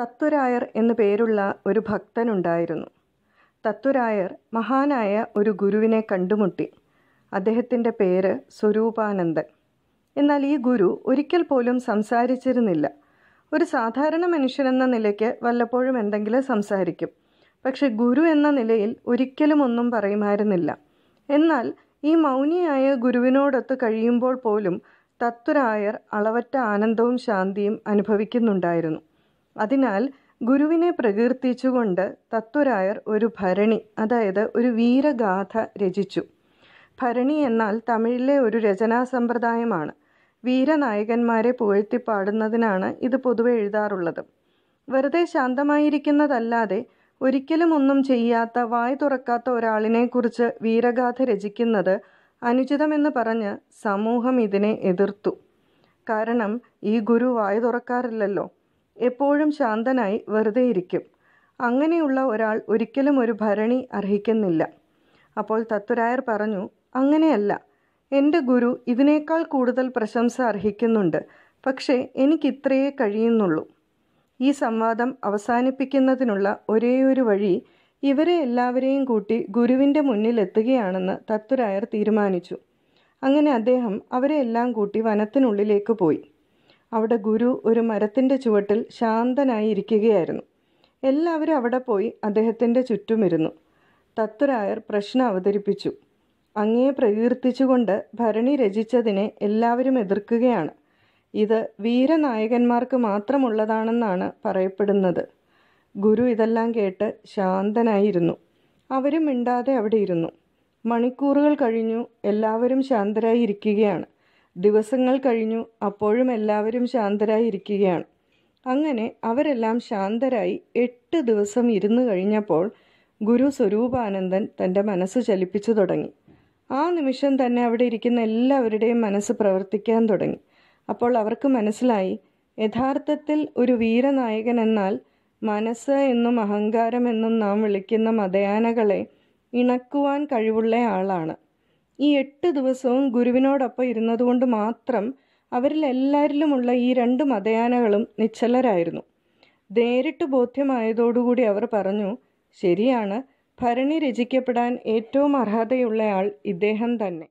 തത്വരായർ എന്നു പേരുള്ള ഒരു ഭക്തനുണ്ടായിരുന്നു. തത്വരായർ മഹാനായ ഒരു ഗുരുവിനെ കണ്ടുമുട്ടി. അദ്ദേഹത്തിന്റെ പേര് സ്വരൂപാനന്ദൻ. എന്നാൽ ഈ ഗുരു ഒരിക്കൽ പോലും സംസാരിച്ചിരുന്നില്ല. ഒരു സാധാരണ മനുഷ്യനെന്ന നിലയ്ക്ക് വല്ലപ്പോഴും എന്തെങ്കിലും സംസാരിക്കും. പക്ഷെ ഗുരു എന്ന നിലയിൽ ഒരിക്കലും ഒന്നും പറയുമായിരുന്നില്ല. എന്നാൽ ഈ മൗനിയായ ഗുരുവിനോടൊത്ത് കഴിയുമ്പോൾ പോലും തത്വരായർ അളവറ്റ ആനന്ദവും ശാന്തിയും അനുഭവിക്കുന്നുണ്ടായിരുന്നു. അതിനാൽ ഗുരുവിനെ പ്രകീർത്തിച്ചുകൊണ്ട് തത്വരായർ ഒരു ഭരണി അതായത് ഒരു വീരഗാഥ രചിച്ചു. ഭരണി എന്നാൽ തമിഴിലെ ഒരു രചനാ സമ്പ്രദായമാണ്. വീരനായകന്മാരെ പുകഴ്ത്തിപ്പാടുന്നതിനാണ് ഇത് പൊതുവെ എഴുതാറുള്ളത്. വെറുതെ ശാന്തമായിരിക്കുന്നതല്ലാതെ ഒരിക്കലും ഒന്നും ചെയ്യാത്ത വായ് തുറക്കാത്ത ഒരാളിനെക്കുറിച്ച് വീരഗാഥ രചിക്കുന്നത് അനുചിതമെന്ന് പറഞ്ഞ് സമൂഹം ഇതിനെ എതിർത്തു. കാരണം ഈ ഗുരു വായ തുറക്കാറില്ലല്ലോ. എപ്പോഴും ശാന്തനായി വെറുതെ ഇരിക്കും അങ്ങനെയുള്ള ഒരാൾ ഒരിക്കലും ഒരു ഭരണി അർഹിക്കുന്നില്ല. അപ്പോൾ തത്വരായർ പറഞ്ഞു അങ്ങനെയല്ല. എന്റെ ഗുരു ഇതിനേക്കാൾ കൂടുതൽ പ്രശംസ അർഹിക്കുന്നുണ്ട്. പക്ഷേ എനിക്കിത്രയേ കഴിയുന്നുള്ളൂ. ഈ സംവാദം അവസാനിപ്പിക്കുന്നതിനുള്ള ഒരേയൊരു വഴി ഇവരെ എല്ലാവരെയും കൂട്ടി ഗുരുവിന്റെ മുന്നിലെത്തുകയാണെന്ന് തത്വരായർ തീരുമാനിച്ചു. അങ്ങനെ അദ്ദേഹം അവരെ എല്ലാം കൂട്ടി വനത്തിനുള്ളിലേക്ക് പോയി. അവിടെ ഗുരു ഒരു മരത്തിന്റെ ചുവട്ടിൽ ശാന്തനായി ഇരിക്കുകയായിരുന്നു എല്ലാവരും അവിടെ പോയി അദ്ദേഹത്തിന്റെ ചുറ്റുമിരുന്നു. തത്വരായർ പ്രശ്നം അവതരിപ്പിച്ചു. അങ്ങേ പ്രകീർത്തിച്ചുകൊണ്ട് ഭരണി രചിച്ചതിനെ എല്ലാവരും എതിർക്കുകയാണ്. ഇത് വീരനായകന്മാർക്ക് മാത്രമുള്ളതാണെന്നാണ് പറയപ്പെടുന്നത്. ഗുരു ഇതെല്ലാം കേട്ട് ശാന്തനായിരുന്നു. അവരും മിണ്ടാതെ അവിടെ ഇരുന്നു. മണിക്കൂറുകൾ കഴിഞ്ഞു. എല്ലാവരും ശാന്തരായി ഇരിക്കുകയാണ് ദിവസങ്ങൾ കഴിഞ്ഞു അപ്പോഴും എല്ലാവരും ശാന്തരായി ഇരിക്കുകയാണ് അങ്ങനെ അവരെല്ലാം ശാന്തരായി എട്ട് ദിവസം ഇരുന്നു കഴിഞ്ഞപ്പോൾ ഗുരു സ്വരൂപാനന്ദൻ തന്റെ മനസ്സ് ചലിപ്പിച്ചു തുടങ്ങി. ആ നിമിഷം തന്നെ അവിടെ ഇരിക്കുന്ന എല്ലാവരുടെയും മനസ്സ് പ്രവർത്തിക്കാൻ തുടങ്ങി. അപ്പോൾ അവർക്ക് മനസ്സിലായി യഥാർത്ഥത്തിൽ ഒരു വീരനായകൻ എന്നാൽ മനസ്സ് എന്നും അഹങ്കാരം എന്നും നാം വിളിക്കുന്ന മതയാനകളെ ഇണക്കുവാൻ കഴിവുള്ള ആളാണ്. ഈ എട്ട് ദിവസവും ഗുരുവിനോടൊപ്പം ഇരുന്നതുകൊണ്ട് മാത്രം അവരിൽ എല്ലാവരിലുമുള്ള ഈ രണ്ട് മതയാനകളും നിശ്ചലരായിരുന്നു. നേരിട്ട് ബോധ്യമായതോടുകൂടി അവർ പറഞ്ഞു ശരിയാണ് ഭരണി രചിക്കപ്പെടാൻ ഏറ്റവും അർഹതയുള്ളയാൾ ഇദ്ദേഹം തന്നെ.